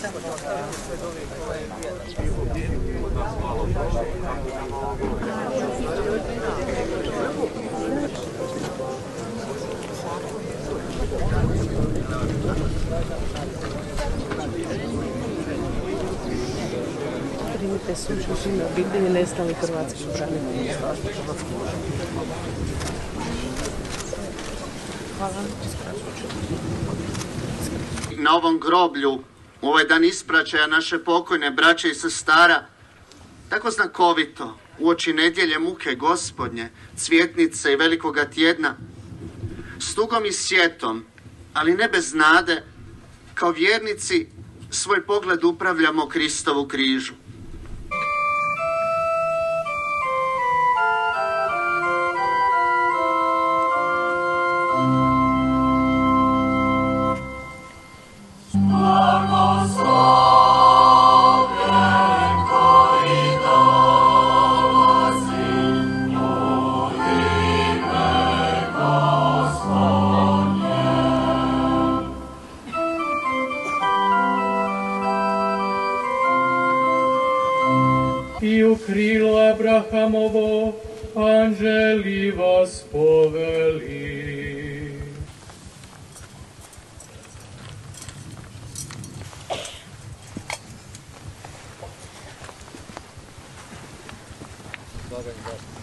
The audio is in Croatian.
Primite sušu žene obitelji nestali hrvatski branitelji. na ovom groblju ovaj dan ispraćaja naše pokojne braće i sestara tako znakovito uoči nedjelje muke gospodnje, cvjetnice i velikoga tjedna s tugom i sjetom, ali ne bez nade, kao vjernici svoj pogled upravljamo Kristovu križu. i u krilo Abrahamovo anđeli vas poveli. Благодарю.